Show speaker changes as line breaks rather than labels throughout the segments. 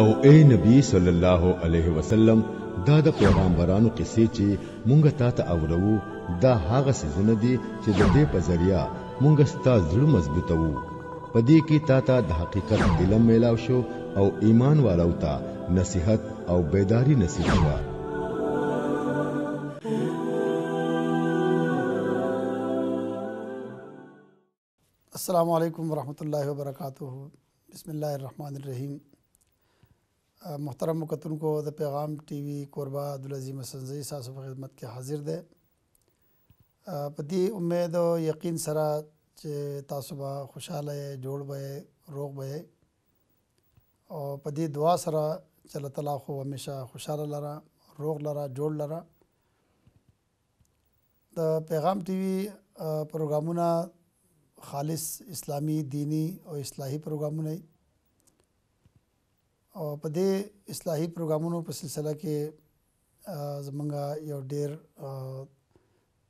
او اے نبی صلی الله علیه وسلم دا د پیغمبرانو قصې چې مونږ تا ته اورو دا هغه سيزونه دي چې د دې په ذریعہ مونږ ستا زړه مضبوطوو په دې کې تا ته د حقیقت علم میلاو شو او ایمان والو ته نصیحت او بیداری نصیب شوه
السلام علیکم ورحمت الله وبرکاته بسم الله الرحمن الرحیم محترم کتونکو د پیغام ټي وي کوربه عبدالعظیم سنځي تاسو په خدمت کې حاضر دی په دې امید او یقین سره چې تاسو به خوشاله یې جوړ به یې روغ به یې او په دې دعا سره چې الله تعالی خو همیشه خوشاله لره روغ لره جوړ لره د پیغام ټي وي پروګرامونه خالص اسلامي دیني او اصلاحي پروګرامونه دي او په دې اصلاحي پروګرامونو په سلسله کې زمونږ یو ډیر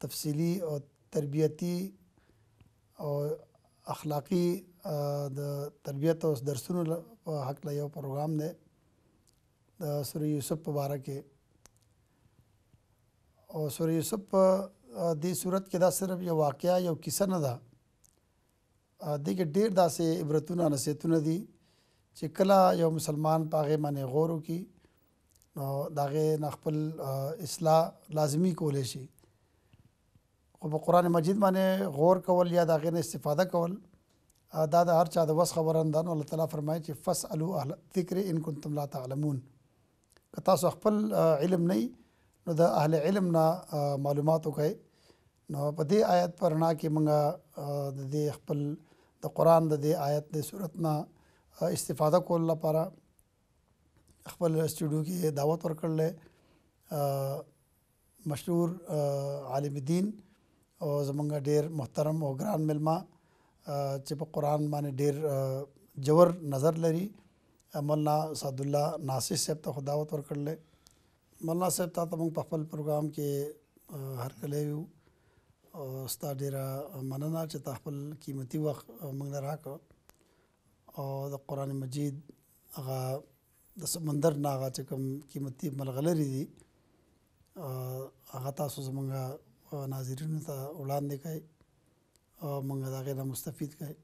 تفصیلی او تربیتی او اخلاقی د تربیت او درسونو په حق له یو پروګرام دی د سوره یوسف په باره کې او سوره یوسف په دې صورت کې دا صرف یو واقعیا یو کیسه نه ده دې کې ډېر داسې عبرتونه نصیحتونه دي چې کله یو مسلمان په هغې باندې غور وکړي نو د هغې نه خپل اصلاح لازمي کولی شي خو په قرآن مجید باندې غور کول یا د هغې نه استفاده کول دا د هر چا د وس خبره نه ده نو الله تعالی فرمایي چې فسألو اهل ذکر ان کنتم لا تعلمون که تاسو خپل علم نه نو د اهل علم نه معلومات وکړئ نو په دې آیت پر رڼا کې موږ د دې خپل د قران د دې آیت د صورت نه استفاده کول لپاره خپل سټوډیو کې دعوت ورکړل مشهور عالم دین او زمونږ ډیر محترم او ګران ملما چې په قران باندې ډیر جوور نظر لري مولانا سعد الله ناصر صاحب ته خداوت ورکړل مولانا صاحب ته موږ په خپل پروګرام کې هر کله یو او ستا ډیره مننه چې تا خپل قیمتي وخت موږ راکړ او د قران مجید هغه د سمندر نه هغه چې کوم قیمتي ملغلرې دي هغه تاسو زمونږ ناظرینو ته وړاندې کړئ او مونږ د هغې نه مستفید کړئ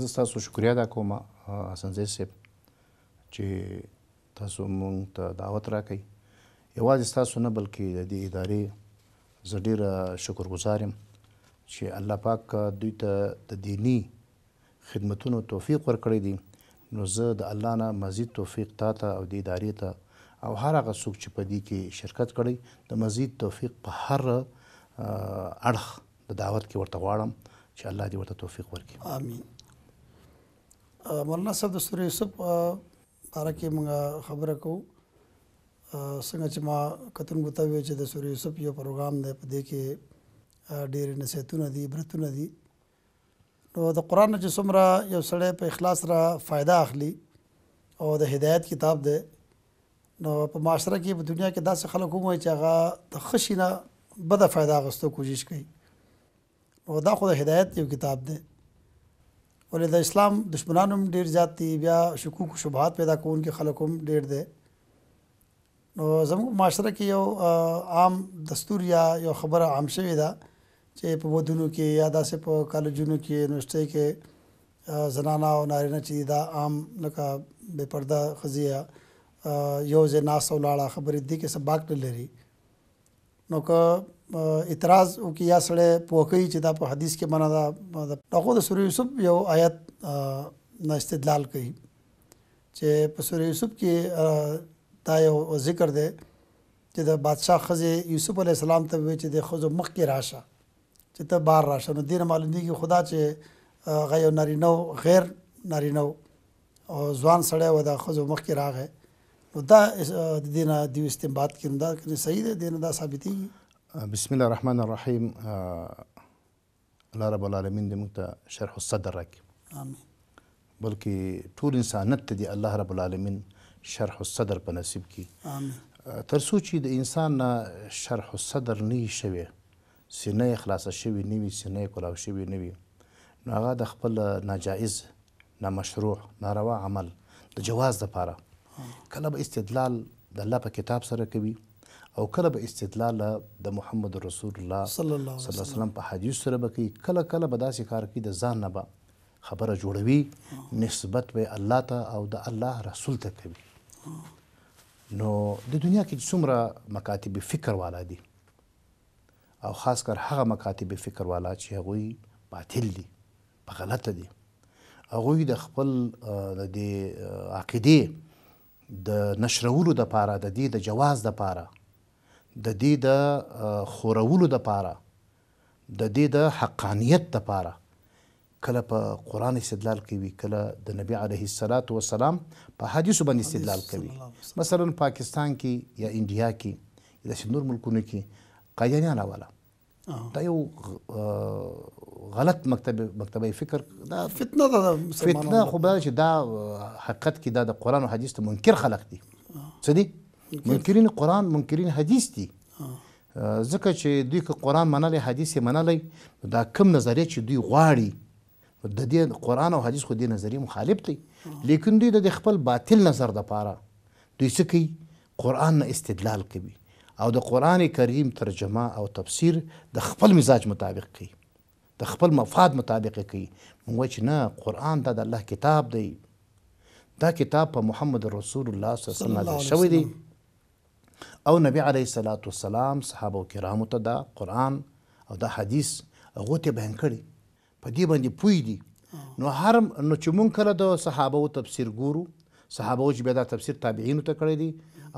زه ستاسو شکریا ادا کوم حسنزی صاحب چې تاسو مونږ ته دعوت راکړئ یوازې ستاسو نه بلکې د دې ادارې زه ډېر شکرګزار یم چې الله پاک دوی ته د دیني خدمتونو توفیق ورکړی دی نو زه د الله نه مزید توفیق تاته او دې ادارې ته او هر هغه څوک چې په دې کې شرکت کړی د مزید توفیق په هر اړخ د دعوت کې ورته غواړم چې الله دې ورته توفیق ورکړي
امين مولانا صاحب د سورې یوسف باره کې موږ خبره کوو څنګه چې ما کتونکو ته وویل چې د سورې یوسف یو پروګرام دی په دې کې ډېرې نصیحتونه دي عبرتونه دي نو د قران نه چې څومره یو سړی په اخلاص سره فایده اخلي او د هدایت کتاب دی نو په معاشره کې په دنیا کې داسې خلک هم وایي چې هغه د ښه شي نه بده فایده اخیستو کوشش کوي نو دا خو د هدایت یو کتاب دی ولې د اسلام دشمنان هم ډېر زیات دي بیا شکوک شبهات پیدا کوونکي خلک هم ډېر دی نو زموږ په معاشره کې یو عام دستور یا یو خبره عام شوې ده چې په ودونو کې یا داسې په کالجونو کې یونیورسټۍ کې زنانه او نارینه چې دا عام لکه بې پرده ښځې یو ځای ناسته ولاړه خبرې دې کې څه باک نه لري نو که اعتراض وکړي یا سړی پوه کوي چې دا په حدیث کې منع ده نو هغه د سورې یوسف یو آیت نه استدلال کوي چې په سورې یوسف کې دا یو ذکر دی چې د بادشاه ښځې یوسف علیه السلام ته وویل چې د ښځو مخکې راشه چې ته بار راشه نو دې نه معلومېږي خدا چې هغه یو نارینه غیر نارینه او ځوان سړی و دا خزو مخکې راغی نو دا د دې نه د استنباط کې دا کنه صحیح ده دې نه دا ثابتېږي
بسم الله الرحمن الرحیم الله رب العالمین دې موږ ته شرح الصدر راکړي
امين
بلکې ټول انسانیت ته دې الله رب العالمین شرح الصدر په نصیب کړي
امين
تر څو چې د انسان نه شرح الصدر نه شوي سینه یې خلاصه شوې نه وي، سینه یې کلاو شوې نه وي، نو هغه د خپل ناجائز، نامشروع، ناروا عمل د جواز لپاره کله به استدلال د الله په کتاب سره کوي او کله به استدلال د محمد رسول الله
صلی الله علیه
وسلم په حدیث سره به کوي، کله کله به داسې کار کوي د ځان نه به خبره جوړوي، نسبت به یې الله ته او د الله رسول ته کوي. نو د دنیا کې چې څومره مکاتب فکر والا دي، او خاص کر هغه مکاتب فکر والا چې هغوی باطل دي په غلطه دي هغوی د خپل د دې عقیدې د نشرولو د پاره د دې د جواز د پاره د دې د خورولو د پاره د دې د حقانیت د پاره کله په قرآن استدلال کوي کله د نبي عليه الصلاة والسلام په احاديثو باندې استدلال کوي مثلا پاکستان کې يا انډيا کې يا داسې نور ملکونو کې قاديانيان والا دا یو غلط مکتب مکتبه فکر دا
فتنه ده
فتنه خو به چې دا حقیقت کې دا د قرآن او حدیث ته منکر خلق دي څه دي منکرین قرآن منکرین حدیث دي ځکه چې دوی که قرآن منلی حدیث یې منلی نو دا کم نظریه چې دوی غواړي نو د دې قرآن او حدیث خو دې نظریې مخالف دی لیکن دوی د دې خپل باطل نظر دپاره دوی څه کوي قرآن نه استدلال کوي او د قرآن کریم ترجمه او تفسیر د خپل مزاج مطابق کوي د خپل مفاد مطابق یې کوي موږ وایو چې نه قرآن دا د الله کتاب دی دا کتاب په محمد رسول الله صلی الله علیه وسلم نازل شوی دی او نبی علیه الصلاة والسلام صحابه کرامو ته دا قرآن او دا حدیث هغو ته بیان کړي په دې باندې پوه دي نو هر نو چې مونږ کله د صحابه و تفسیر ګورو صحابه و چې بیا دا تفسیر تابعینو ته کړی دی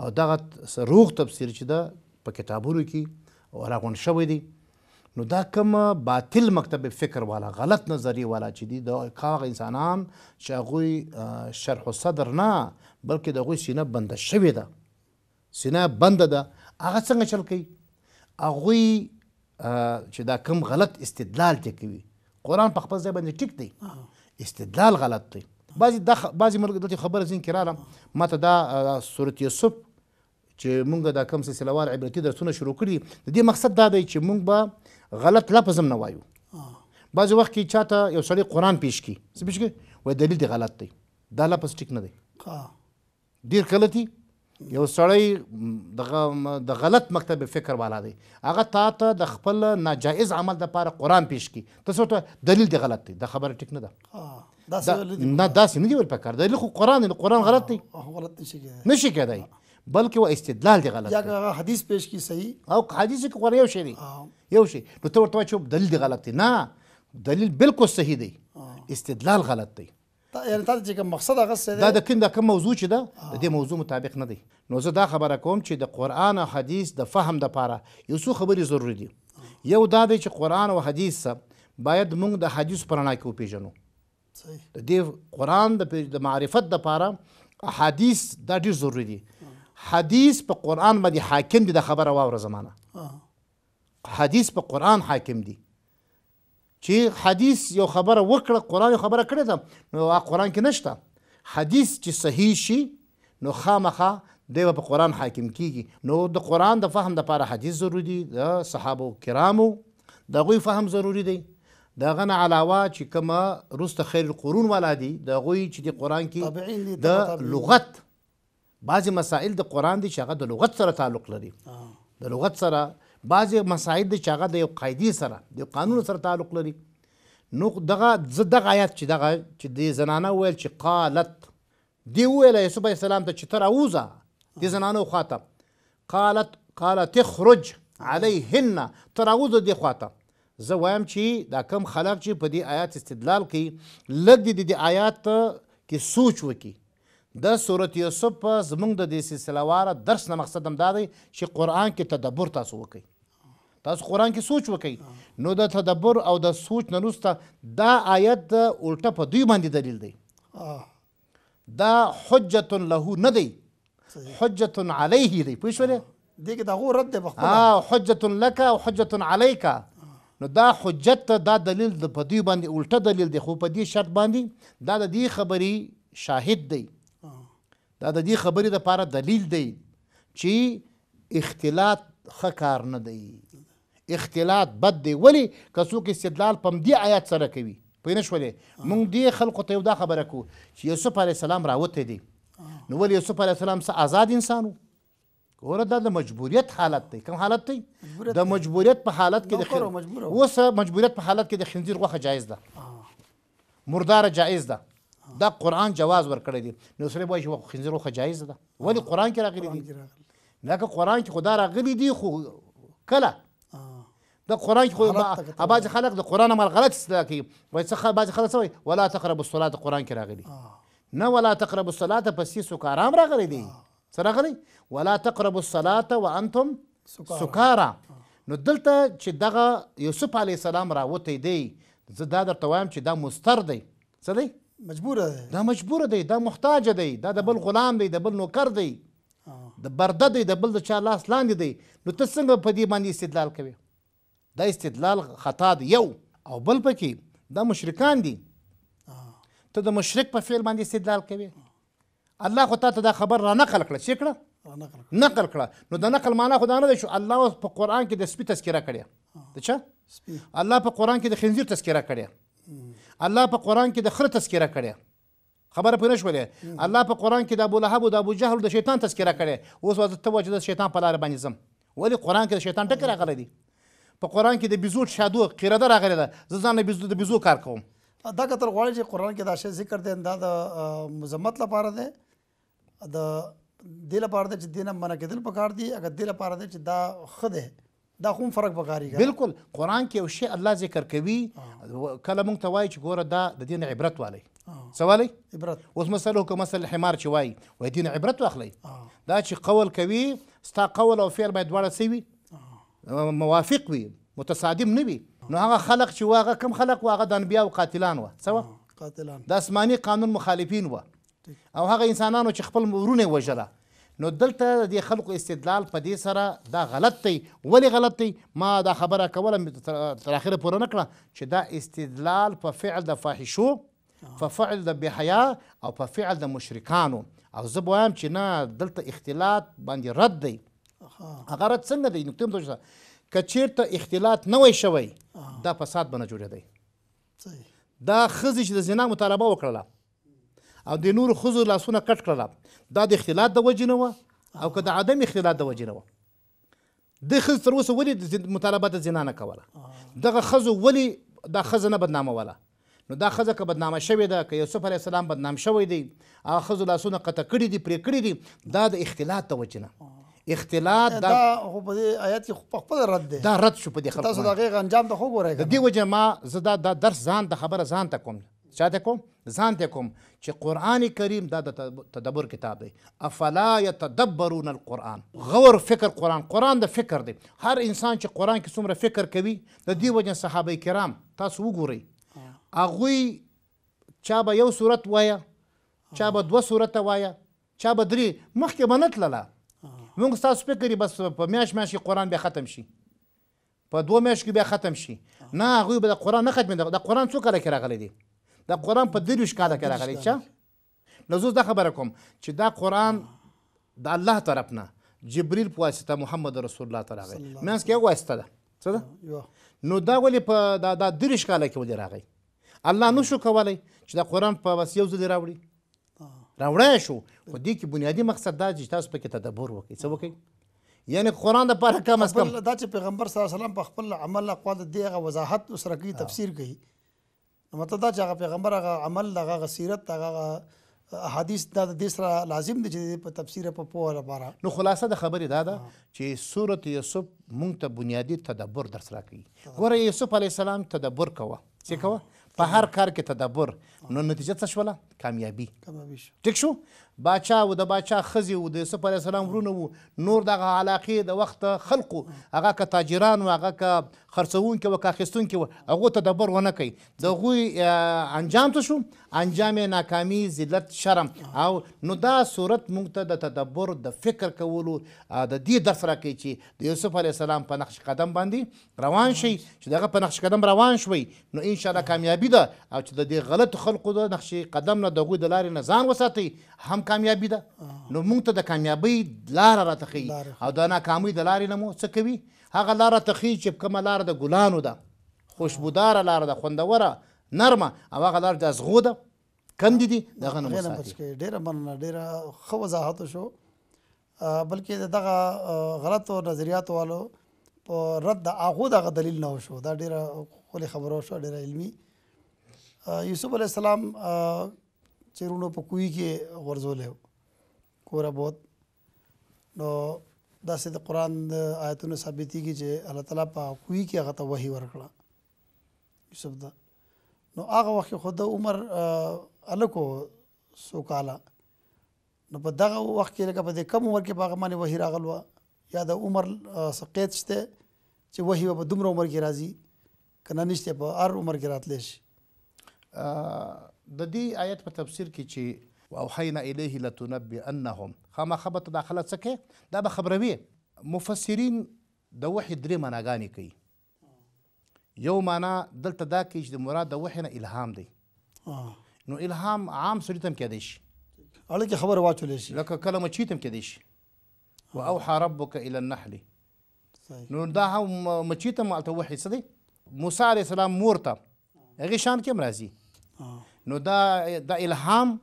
او دغه روغ تفسیر چې ده په کتابونو کې راغونډ شوی دی نو دا کوم باطل مکتب فکر والا غلط نظریه والا چې دي دا هغه انسانان چې هغوی شرح صدر نه بلکې د هغوی سینه بنده شوې ده سینه بنده ده هغه څنګه چل کوي هغوی چې دا کوم غلط استدلال ته کوي قرآن په خپل ځای باندې ټیک دی استدلال غلط دی بعضی د بعضی ملګرو دلته خبره ځین کې رااله ماته دا سورت یوسف چې مونږ دا کوم سلسله وار عبرتي درسونه شروع کړي د دې مقصد دا دی چې مونږ به غلط لفظ هم نه وایو بعضې وخت کې چاته یو سړی قرآن پیش کړي څه پیش کړي وایي دلیل دی غلط دی دا لفظ ټیک نه دی ډېر کله دي یو سړی د غلط مکتب فکر والا دی هغه تا ته د خپل ناجایز عمل دپاره قرآن پیش کړي ته څه ته دلیل دی غلط دی دا خبره ټیک نه ده نه داسې نه دی ویل پکار دی خو قران دی قران غلط دی
غلط نشي کېدای
نشي کېدای بلکې و استدلال دی غلط
یا هغه حدیث پیش کی صحیح
او حدیث کې قران یو شی دی یو شی نو ته ورته چې دلیل دی غلط دی نه دلیل بالکل صحیح دی استدلال غلط دی
یعنی تاسو چې کوم مقصد هغه څه دی
دا د کوم د کوم موضوع چې ده د دې موضوع مطابق نه دی نو زه دا خبره کوم چې د قرآن او حدیث د فهم لپاره یو څو خبرې ضروري دي. یو دا دی چې قرآن او حدیث څه باید موږ د حدیثو په رڼا کې وپېژنو. د دې قرآن د معرفت لپاره احادیث دا ډېر ضروري دي. حدیث په قرآن باندې حاکم دي دا خبره واوره زمانه. حدیث په قرآن حاکم دي. چی حدیث یو خبره وکړه قران یو خبره کړی ده نو هغه قران کې نشته حدیث چې صحیح شي نو خامخا دی په قران حاکم کیږي نو د قران د فهم د پاره حدیث ضروری دی د صحابه کرامو د غوی فهم ضروری دی دا غنه علاوه چې کومه روسته خیر القرون والا دي دا غوی چې د قران کې د لغت بعضې مسائل د قرآن دي چې هغه د لغت سره تعلق لري د لغت سره بعضې مسائل دي چې هغه د یو قاعدې سره د یو قانون سره تعلق لري نو دغه زه دغه آیات چې دغه چې د زنانه ویل چې قالت دی ویل یوسف علیه السلام ته چې ته راوځه د زنانو خواته قالت قالت اخرج علیهن ته راوځه دې خواته زه وایم چې دا کم خلک چې په دې آیات استدلال کوي لږ دې د آیات کې سوچ وکړي د سورت یوسف په زمونږ د دې سلسله وار درس نه مقصد هم دا دی چې قرآن کې تدبر تاسو وکړئ تاسو قرآن کې سوچ وکړئ نو د تدبر او د سوچ نه وروسته دا آیت د الټه په دوی باندې دلیل دی دا حجت له نه دی حجت علیه دی پوه شولې
دې کې د هغو رد دی په خپله
ها حجت لک او حجت علیک نو دا حجت ته دا دلیل د په دوی باندې الټه دلیل دی خو په دې شرط باندې دا د دې خبرې شاهد دی دا د دې خبرې لپاره دلیل دی چې اختلاط ښه کار نه دی اختلاط بد دی ولی که څوک استدلال په دې آیات سره کوي پوه نه شولې موږ دې خلکو ته یو دا خبره کو چې یوسف علیه السلام راوتی دی نو ولې یوسف علیه السلام څه آزاد انسان و ګوره دا د مجبوریت حالت دی کوم حالت دی د مجبوریت په حالت کې د
خنزیر
اوس مجبوریت په حالت کې د خنزیر غوخه جایز ده مردار جایز ده دا قران جواز ورکړی دی نو سره وایي چې خنزیر غوخه جایز ده ولی قران کې راغلی دی نه که قران کې خدا راغلی دی خو کله د قران کې خو بعض خلک د قران مال غلط استدلال کوي وایي څخه بعض خلک څه وایي ولا تقربوا الصلاه قران کې راغلی نه ولا تقربوا الصلاه پسې سکارام راغلی دی څه راغلی ولا تقربوا الصلاه وانتم
سکارا
نو دلته چې دغه یوسف علی السلام راوتی دی زه دا درته وایم چې دا مستر دی څه دی
مجبور دی
دا مجبور دی دا محتاج دی دا د بل غلام دی د بل نوکر دی د برده دی د بل د چا لاس لاندې دی نو ته څنګه په دې باندې استدلال کوي دا استدلال خطا دی یو او بل پکې دا مشرکان دي ته د مشرک په فعل باندې استدلال کوي الله خو تاته دا خبر را نقل کړه چې کړه
نقل
کړه نو د نقل معنا خو دا نه ده چې الله اوس په قرآن کې د سپي تذکره کړې د چا الله په قرآن کې د خنزیر تذکره کړې الله په قرآن کې د خره تذکره کړې خبره پوه نه شولې الله په قرآن کې د ابو لهب او د ابو جهل د شیطان تذکره کړې اوس وځه ته وایه چې د شیطان په لاره باندې ځم ولې قرآن کې د شیطان ټکی راغلی دی په قران کې د بيزو شادو قرده راغلی ده زه ځان له بيزو د بيزو کار کوم
دا کتل غواړي چې قران کې دا شی ذکر دی دا د مزمت لپاره دی د دې لپاره دی چې دینه منع کېدل پکار دي اگر دې لپاره دی چې دا خده دا کوم فرق پکاري
بالکل قران کې یو شی الله ذکر کوي کله مونږ ته وایي چې ګوره دا د دین عبرت والی سوالي
عبرت
اوس مثلا کوم مثلا الحمار چې وایي وایي دین عبرت واخلي دا چې قول کوي ستا قول او فعل باید دواړه سوي موافق وي متصادم نه وي نو هغه خلق چې و هغه کم خلق و هغه د انبیا او قاتلان و څه و
قاتلان
د اسماني قانون مخالفین و او هغه انسانانو چې خپل ورونه وژله نو دلته د خلکو استدلال په دې سره دا غلط دی ولی غلط دی ما دا خبره کوله تر اخره پوره نه کړه چې دا استدلال په فعل د فاحشو په فعل د بې حیا او په فعل د مشرکانو او زه به وایم چې نه دلته اختلاط باندې رد دی هغه رد څنګه دی نکته متوجه شه که چیرته اختلاط نه وای شوی دا فساد به نه جوړېدی دا ښځې چې د زنا مطالبه وکړله او د نورو ښځو لاسونه کټ کړله دا د اختلاط د وجې نه وه او که د عدم اختلاط د وجې نه وه دی ښځی تر اوسه ولی مطالبه د زنا نه کوله دغه ښځو ولی دا ښځه نه بدناموله نو دا ښځه که بدنامه شوی ده که یوسف علیه السلام بدنام شوی دی هغه ښځو لاسونه قطع کړی دی پری کړی دی دا د اختلاط د وجی نه اختلاط
دا خو په دې آیات کې په خپل رد دی
دا رد شو په دې خلکو
تاسو دا غیغه انجام ته خو ګورئ
د دې وجه ما زه دا, دا درس ځان د خبره ځان ته کوم چاته کوم؟ ځانته کوم چې قرآن کریم دا د تدبر کتاب دی افلا یتدبرون القرآن غور فکر قرآن قرآن د فکر دی هر انسان چې قرآن کې څومره فکر کوي د دې وجه صحابه کرام تاسو وګورئ هغوی چا به یو صورت وایه چا به دوه صورته وایه چا به درې مخکې به نه تلله مونږ ستاسو فکر بس په میاش میاش قرآن بیا ختم شي په دوه میاشتو کې بیا ختم شي نه هغوی به د قران نه ختمي د قران څو کاله کې راغلي دي د قران په درویش کاله کې راغلي چا نو زه دا خبره کوم چې دا قران د الله طرف نه جبريل په واسطه محمد رسول الله تعالی غي مینس کې واسطه ده څه ده نو دا ولې په دا د دریش کال کې ولې راغی الله نو شو کولای چې دا قران په واسطه یو ځل راوړي راوړای شو خو دې کې بنیادی مقصد دا چې تاسو پکې تدبر وکړئ څه وکړئ یعنی قران د پاره کم اس کم
دا چې پیغمبر صلی الله علیه وسلم په خپل عمل اقوال د دغه وضاحت سره کوي تفسیر کوي نو مطلب دا چې هغه پیغمبر هغه عمل دغه سیرت دغه حدیث دا د سره لازم دي چې په تفسیر په پوهه لپاره
نو خلاصه د خبرې دا ده چې سورته یوسف مونږ ته بنیادی تدبر درس راکړي ګوره یوسف علی السلام تدبر کوه څه کوه په هر کار کې تدبر نو نتیجه څه شوله کامیابي
کامیابي شو
ټیک شو باچا او د باچا خزي او د یوسف علی السلام ورونه وو نور دغه علاقې د وخت خلقو هغه که تاجران و هغه که خرڅونکي و که اخیستونکي و هغه تدبر ونه کوي د غوی انجام څه شو انجام ناکامي ذلت شرم او نو دا صورت مونږ ته د تدبر د فکر کولو د دې درس راکوي چې د یوسف علی السلام په نقش قدم باندې روان شئ چې دغه په نقش قدم روان شوئ نو ان شاء الله کامیابی ده او چې د دې غلط خلقو د نقش قدم نه دغه د لارې نه ځان وساتئ هم کامیابی ده نو موږ ته د کامیابی لار را
تخی
او د ناکامی د لارې نه مو څه کوي هغه لار تخی چې کومه لار د ګلانو ده خوشبودار لار ده خوندوره نرمه او هغه لار د زغو ده کندې دي دغه نه مساتي
ډیره مننه ډیره خو وضاحت شو بلکې د دغه غلطو نظریاتو والو په رد د هغو دغه دلیل نه وشو دا ډیره ښکلې خبره وشوه ډیره علمي یوسف علیه السلام چې رونو په کوی کې غورځولی کوره بوت نو داسې د قرآن د آیتونو ثابتېږي چې الله تعالی په کوی کې هغه ته وحي ورکړه یوسف ته نو هغه وخت خو د عمر هلک و څو کاله نو په دغه وخت کې لکه په دې کم عمر کې په هغه باندې وحي راغلو یا د عمر څه قید شته چې وحي به په دومره عمر کې راځي که نه نشته په هر عمر کې راتلی شي
د دې آیت په تفسیر کې چې واوحینا الیه لتنبئنهم خامخا به ته دا خلک څه کوې دا به خبروي مفسرین د وحي درې معناګانې کوي یو معنا دلته دا کوي چې د مراد د وحی نه الهام دی نو الهام عام سړي ته هم کېدای شي
اړه کې خبره واچولی شي
لکه کله مچۍ ته هم کېدای شي واوحى ربک الى النحل نو دا هم مچۍ ته هم هلته وحی څه دی موسی علیه السلام مور ته هغه شان کې
مرضی
نو دا د الهام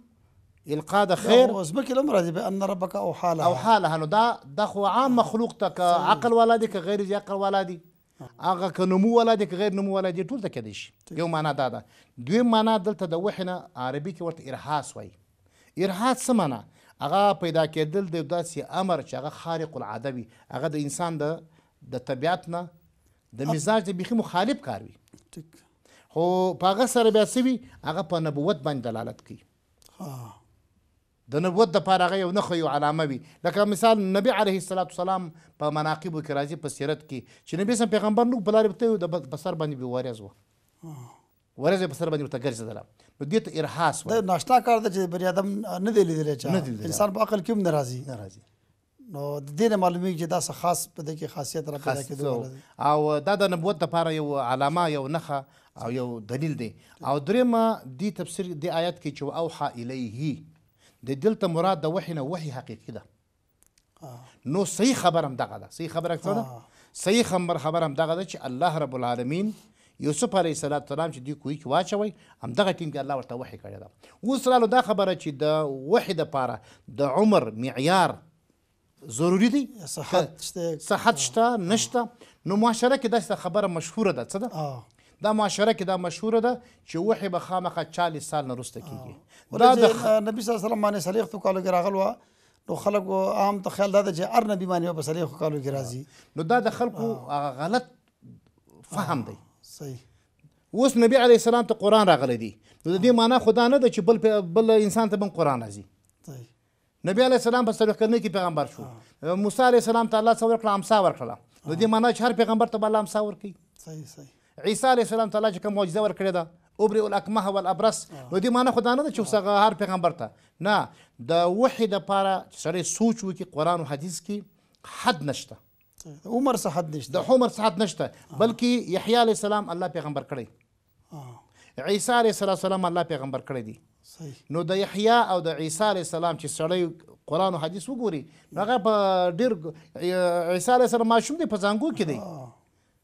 القا د خیر
او اسمه کې لمر راځي ان ربک او حاله
او حاله نو دا د خو عام مخلوق ته که عقل والا دي که غیر عقل والا دي هغه که نمو والا دي که غیر نمو والا دي ټول ته کېدی شي یو معنا دا ده دوی معنا دلته د وحنه عربي کې ورته ارهاس وای ارهاس څه معنا هغه پیدا کېدل د داسې امر چې هغه خارق العاده وي هغه د انسان د د طبیعت نه د مزاج د بیخي مخالف کار وي
ټیک
خو په هغه سره بیا څه وي هغه په نبوت باندې دلالت کوي د نبوت د پاره هغه یو نښه یو علامه وي لکه مثال نبی علیه الصلاۃ والسلام په مناقبو کې راځي په سیرت کې چې نبی سم پیغمبر نو په لارې ته د بسر باندې به ورز و ورځ په سر باندې ورته ګرځیدل نو دې ته ارهاس و
دا ناشنا کار ده چې بنی آدم نه دی لیدلی
چې
انسان په عقل کې هم ناراضي
ناراضي
نو د دې نه معلومیږي چې دا څه خاص په دې کې خاصیت را پیدا کېدو والا دی
او دا د نبوت لپاره یو علامه یو نخه او یو دلیل دی او دریم دی تفسیر دی آیت کې چې اوحا الیه د دلته مراد د وحی نه وحی حقیقی ده نو صحیح خبر هم دغه ده صحیح خبره څه ده صحیح خبر خبر هم دغه ده چې الله رب العالمین یوسف علیه السلام چې دوی کوهي کې واچوی همدغه ټیم کې الله ورته وحی کړی ده اوس رالو دا خبره چې د وحی د پاره د عمر معیار ضروری دی
صحت شته
صحت شته نشته نو معاشره کې داسې خبره مشهوره ده څه ده دا معاشره کې دا مشهوره ده چې وحی به خامخا 40 سال نه رسته کیږي
دا
د
نبی صلی الله علیه وسلم باندې صلیخ تو کالو کې راغلو نو خلکو عام ته خیال دا چې ار نبی باندې په صلیخ کالو کې راځي
نو دا د خلکو غلط فهم دی
صحیح
اوس نبی علیه السلام ته قرآن راغلی دی نو د دې معنا خو دا نه ده چې بل بل انسان ته هم قرآن راځي نبی علیه السلام په څلوېښت کلنۍ کې پیغمبر شو موسی علیه السلام ته الله څه ورکړه امسا ورکړله د دې معنا چې هر پیغمبر ته به الله امسا ورکوي
صحیح صحیح
عیسی علیه السلام ته الله چې کوم معجزه ورکړې ده ابرئ الاکمه والابرس نو دې معنی خو دا نه ده چې هغه هر پیغمبر ته نه د وحي د پاره چې سړی سوچ وکړي قرآن او حدیث کې حد نشته
عمر صحت نشته
د عمر صحت نشته بلکې یحیی علی السلام الله پیغمبر کړی عیسی علی السلام الله پیغمبر کړی دی نو د یحیی او د عیسی علی السلام چې سړی قران او حدیث وګوري هغه په ډیر عیسی علی السلام ماشوم دی په ځانګو کې دی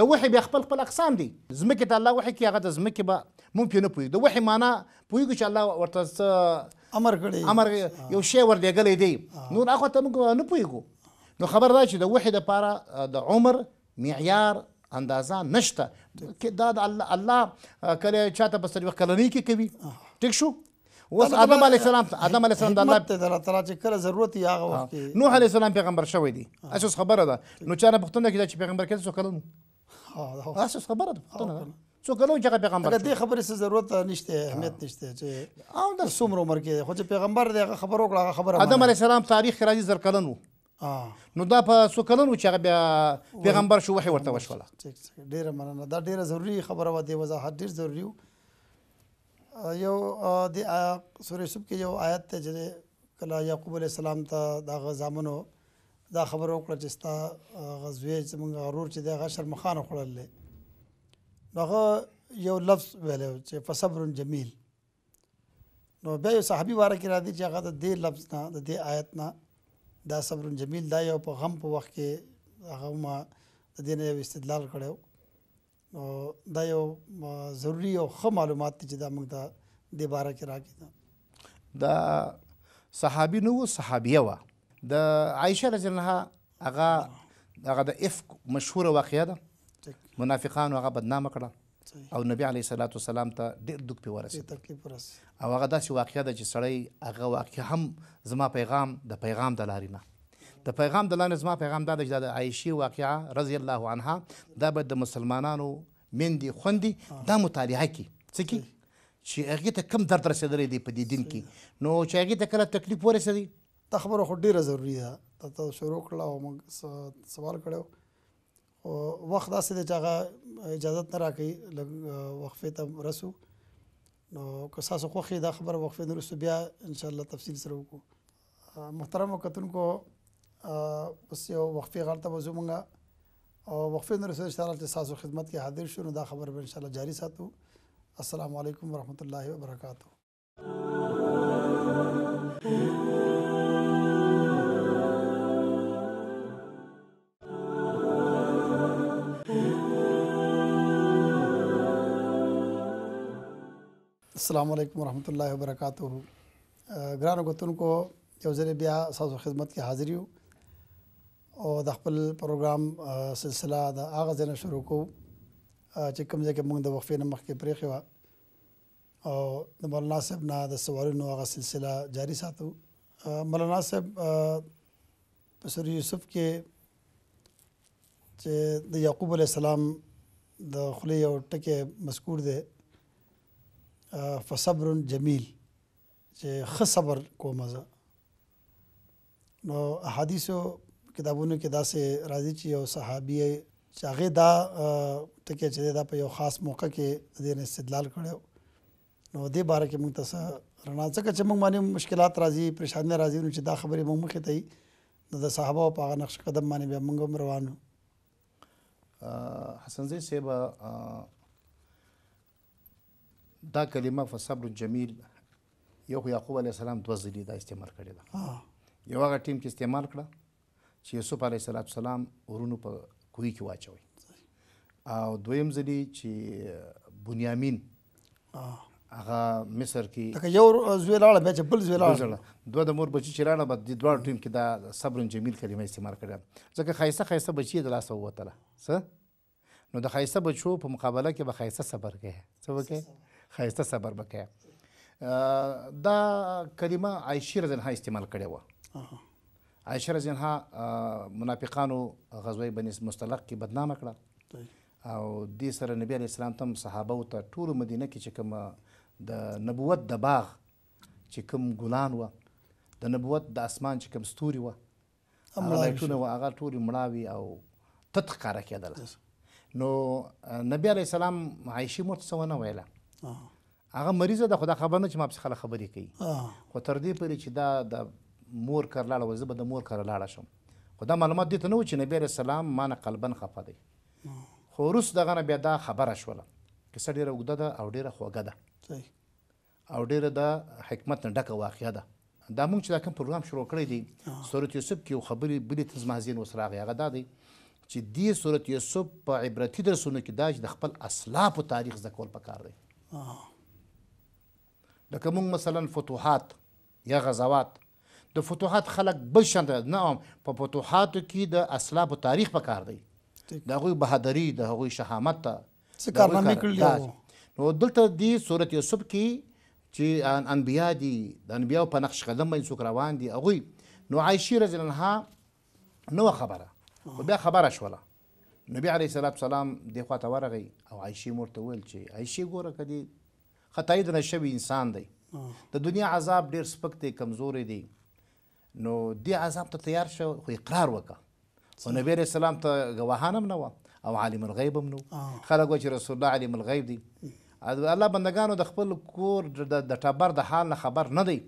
د وحی بیا خپل خپل اقسام دی ځمکی ته الله وحی کی هغه د ځمکی به مونږ پی نه پوهیږو د وحی معنا پوهیږو چې الله ورته څه
امر کړی
امر یو شی ور لېږلی دی نور هغه ته موږ نه پوهېږو نو خبر دا چې د وحي دپاره د عمر معیار اندازه نشته دا د الله کله چاته په څلوېښت کلنۍ کې کوي ټیک شو اوس آدم علی السلام آدم علی السلام د الله
ته الله تعالی چې کله ضرورت یې هغه وخت کې
نوح علی السلام پیغمبر شوی دی اساس اوس خبره ده نو چا نه پوښتنه کړې چې پیغمبر کله څو کلن
ها
اساس خبره ده پوښتنه ده څو کلو چې پیغمبر
دې خبرې څه ضرورت نشته اهمیت نشته چې
او د
څومره عمر کې خو چې پیغمبر دې خبرو کړه خبره
آدم علی السلام تاریخ کې راځي زر کلن وو نو دا په څو کلن وو چې هغه بیا پیغمبر شو وحي ورته وشوله
ډیره مننه دا ډیره ضروری خبره و دې وضاحت ډیر ضروری وو یو د سورې یوسف کې یو آیت دی چې کله یعقوب علیه السلام ته د هغه زامنو دا خبره وکړه چې ستا هغه زوی زموږ غرور چې دی هغه شرمخان خوړل دی نو هغه یو لفظ ویلی چې په صبر جمیل نو بیا یو صحابي واره کې راځي چې هغه د دې لفظ نه د دې آیت نه دا صبر جمیل دا یو په غم په وخت کې هغه ما د دې نه یو استدلال کړی نو دا یو ضروری او ښه معلومات دي چې دا موږ ته د باره کې راکې
دا دا صحابي نو صحابیه و د عائشه رضی الله عنها هغه هغه د افک مشهور واقعه ده منافقانو هغه بدنام کړه او نبی علیه الصلاۃ والسلام ته ډیر دک په
ورسید
او هغه داسې واقعه ده چې سړی هغه واقعه هم زما پیغام د پیغام د لارې نه د پیغام د لاندې زما پیغام دا دی چې دا د عایشې واقعه رضی الله عنها دا باید د مسلمانانو میندې خوندې دا مطالعه کړي څه کړي چې هغې ته کم درد رسېدلی دی په دې دین کې نو چې هغې ته کله تکلیف ورسېدی
دا خبره خو ډېره ضروري ده تا ته شروع کړله او موږ سوال کړی خو وخت داسې دی چې هغه اجازه نه راکوي لږ وقفې ته رسو نو که تاسو خوښي دا خبره وقفې نه رسو بیا ان شاء الله تفصیل سره وکړو محترم کتونکو اوس یو وقفې غلطه وځو مونږه او وقفې نه رسو ان شاء الله چې تاسو خدمت کې حاضر شو نو دا خبره به ان شاء الله جاری ساتو السلام علیکم ورحمت الله وبرکاته السلام علیکم ورحمۃ اللہ وبرکاتہ ګرانو غوتونکو یو ځل بیا تاسو خدمت کې حاضر یو او د خپل پروګرام سلسله د اغه ځنه شروع کو چې کوم ځای کې موږ د وقفې نه مخکې پرې خو او د مولانا صاحب نه د سوالونو هغه سلسله جاری ساتو مولانا صاحب په سورې یوسف کې چې د یعقوب علی السلام د خلی یو ټکی مذکور دی فصبر جمیل چې خ صبر کوم زه نو احادیثو کتابونو کې داسې راځي چې یو صحابي چې هغه دا ټکی چې دا په یو خاص موقع کې د دې استدلال کړو نو دې باره کې موږ تاسو رڼا څخه چې موږ باندې مشکلات راځي پریشانې راځي نو چې دا خبرې موږ مخې ته نو د صحابه په هغه نقش قدم باندې بیا موږ هم روانو
حسن زی صاحب دا کلمه فصبر جمیل یو خو یعقوب علیه السلام دوه ځلې دا استعمال کړې ده یو هغه ټیم کې استعمال کړه چې یوسف علیه السلام ورونو په کوی کې واچوي او دویم ځلې چې بنیامین هغه مصر کې
لکه یو زوی لاړه بیا چې بل زوی لاړه
دوه د مور بچی چې راړه به د دواړو ټیم کې دا صبر جمیل کلمه استعمال کړه ځکه خایسته خایسته بچی د لاسه ووتله څه نو د خایسته بچو په مقابله کې به خایسته صبر کوي څه وکړي خایسته صبر به کوي دا کلمه عائشه رضی الله استعمال کړې و عائشه رضی الله منافقانو غزوه بنی مستلق کې بدنام کړه او دې سره نبی علی السلام تم صحابه او ته ټول مدینه کې چې کوم د نبوت د باغ چې کوم ګلان و د نبوت د اسمان چې کوم ستوري و
هم
لایټونه و هغه ټولې مړاوي او تت ښکاره کېدله نو نبی علیه السلام عایشې مور ته څه ونه ویله هغه مریضه ده خو دا خبر نه چې ما پسې خلک خبرې کوي خو تر دې پورې چې دا د مور کر لاړه وه زه به د مور کر لاړه شم خو دا معلومات دې ته نه و چې نبی علیه السلام ما نه قلبا خفه دی خو وروسته دغه نه بیا دا خبره شوله کیسه ډېره اوږده ده او ډېره خوږه ده او ډیره ده حکمت نه ډکه واقعه ده دا مونږ چې دا کوم پروګرام شروع کړی دی سورت یوسف کې یو خبرې بلې ته زما ذهن اوس راغی هغه دا دی چې دې سورت یوسف په عبرتي درسونو کې دا چې د خپل اسلافو تاریخ زده کول پکار دی لکه مونږ مثلا فتوحات یا غزوات د فتوحات خلک بل شان ده نه هم په فتوحاتو کې د اسلافو تاریخ په کار
دی
د هغوی بهادری د هغوی شهامت ته
څه کارنامې کړلې
نو دلته دی سورت یوسف کې چې انبیا دي د انبیاو په نقش قدم باندې څوک روان دي هغوی نو عایشې رضی الله عنها نوه خبره خو بیا خبره شوله نبی علیه السلام سلام دې خوا ته ورغی او عایشې مور ته وویل چې عایشې ګوره که دې خطايي د نشوي انسان دی د دنيا عذاب ډير سپک دی کمزوری دی نو دي عذاب ته تيار شه خو اقرار وکه او نبي عليه السلام ته ګواهان هم نه و او عالم الغيب هم
نو
خلک و چې رسول الله علم الغيب دی الله بندگانو د خپل کور د ټبر د حال نه خبر نه دی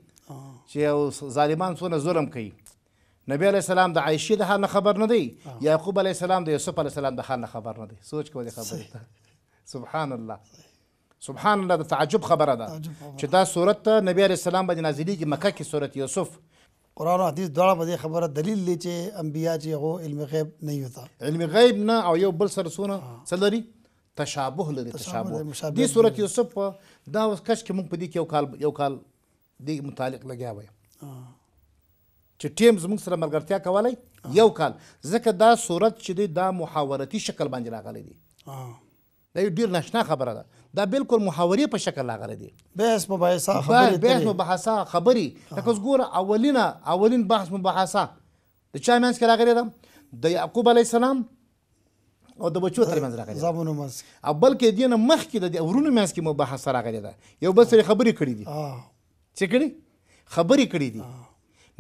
چې ظالمان څونه ظلم کوي نبی علیہ السلام د عائشې د حال نه خبر نه دی یعقوب علیہ السلام د یوسف علیہ السلام د حال نه خبر نه دی سوچ کوه د خبرې ته سبحان الله سبحان الله د تعجب خبره ده چې دا صورت نبی عليه السلام باندې نازلېږي مکه کې صورت یوسف
قرآن او حدیث دواړه په دې خبره دلیل دی چې انبیا چې هغه علم غیب نه یوتا
علم غیب نه او یو بل سره سونه څه لري تشابه لري
تشابه
دې صورت یوسف دا اوس کش کې موږ په دې کې یو کال یو کال دې متعلق لګیا وای چې ټیم زموږ سره ملګرتیا کولای یو کال ځکه دا صورت چې دی دا محاورتي شکل باندې راغلی دی دا یو ډیر ناشنا خبره ده دا بالکل محاورې په شکل راغلی دی
بحث مباحثه خبرې
بحث مباحثه خبرې لکه ګوره اولینه اولین بحث مباحثه د چا منځ کې راغلی ده د یعقوب علی السلام او د بچو ترمنځ راغلی
زامنو منځ
او بلکې دینه مخکې د ورونو منځ کې مباحثه راغلی ده یو بل سره خبرې کړې دي څه کړي خبرې کړې دي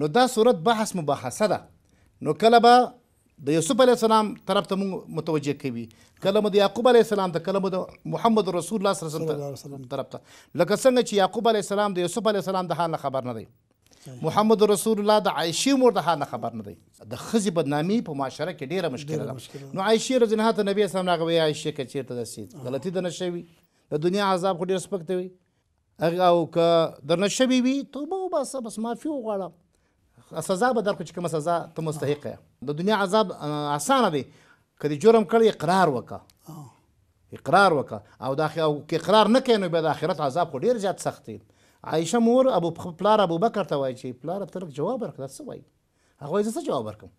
نو دا صورت بحث مباحثه ده نو کله به د یوسف علی السلام طرف ته موږ متوجه کوي کله مو د یعقوب علی السلام ته کله مو د محمد رسول الله صلی الله علیه
وسلم
طرف ته لکه څنګه چې یعقوب علی السلام د یوسف علی السلام د حال نه خبر نه دی محمد رسول الله د عائشه مور د حال نه خبر نه دی د خزي بدنامي په معاشره کې ډیره مشکله ده نو عائشه رضی الله عنها نبی اسلام راغوي عائشه کچیر ته دسي غلطي د نشوي د دنیا عذاب خو ډیر سپکته وي هغه او که درنه شوی وي توبه وباسه بس معافي وغواړه سزا به درکړو چې کومه سزا ته مستحق یې د دنیا عذاب اسانه دی که د جرم کړی اقرار وکړه اقرار وکړه او دا او که اقرار نه کینو به د آخرت عذاب خو ډیر زیات سخت دی عائشه مور ابو پلار ابو بکر ته وایي چې پلار ترک جواب ورکړه څه وایي هغه وایي زه څه جواب ورکم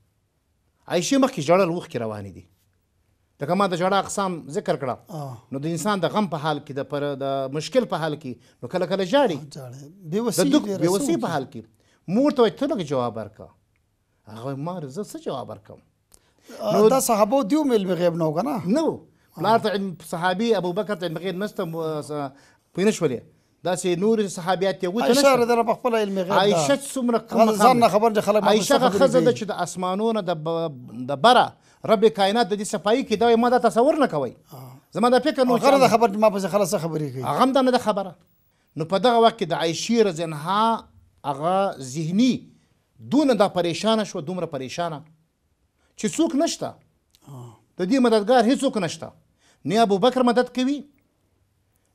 عايشې مخکې ژړل اوښکې روانې دي لکه ما د ژړا اقسام ذکر کړه نو د انسان د غم په حال کې د پر د مشکل په حال کې نو کله کله ژاړي د دک بیوسی په حال کې مور ته ته لږ جواب ورکړه هغه مار زه څه جواب ورکم نو
دا صحابه دیو مل غیب نو کنه
نو پلار ته صحابي ابو بکر ته غیب نشته پینشولې داسې نور صحابيات یې وته عائشه
رضی الله خپل علم غیب
عائشه څومره
کوم ځان نه خبر چې خلک
عائشه خزه ده چې د اسمانونو د د بره رب کائنات د دې صفائی کې دا ما دا تصور نه کوي زما دا فکر نو
غره د خبر ما په خلاصه خبرې کوي
هغه هم دا نه خبره نو په دغه وخت کې د عائشه رضی الله هغه ذهني دونه دا پریشان شو دومره پریشانه چې څوک نشته د دې مددگار هیڅوک نشته نه ابو بکر مدد کوي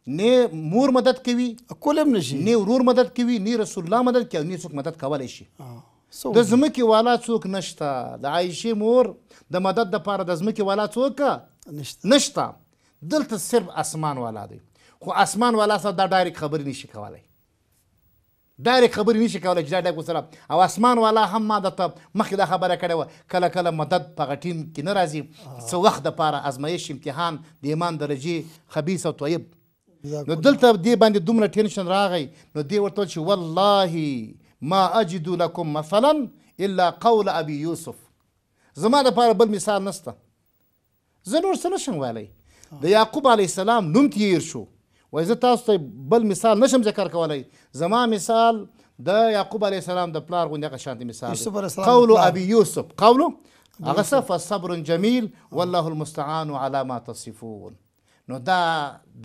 نه مور مدد کوي
کولم نشي
نه ورور مدد کوي نه رسول الله مدد کوي نه څوک مدد کولای شي د زمکه والا څوک نشته د عائشه مور د مدد د پاره د زمکه والا څوک
نشته
نشته دلته صرف اسمان والا دی خو اسمان والا سره دا ډایرک خبرې نشي کولای ډایرک خبری نشی کولای چی دا ډک وسره او اسمان والا هم ما درته مخکی دا خبره کړی وه کله کله مدد په هغه ټیم کی نه راځی چی څه وخت د پاره ازمایش امتحان د ایمان درجی خبیث او طیب نو دلته دی باندی دومره ټینشن راغی نو دی ورته ویل چی والله ما اجد لکم مثلا الا قول ابی یوسف زما د پاره بل مثال نسته زه نور څه نشم ویلی د یعقوب علیه السلام نوم تیر شو وای زه تاسو ته بل مثال نشم ذکر کولای زما مثال د یعقوب علیه السلام د پلار غوندې هغه شانتي مثال قول ابي یوسف قول هغه څه فصبر جمیل والله المستعان على ما تصفون نو دا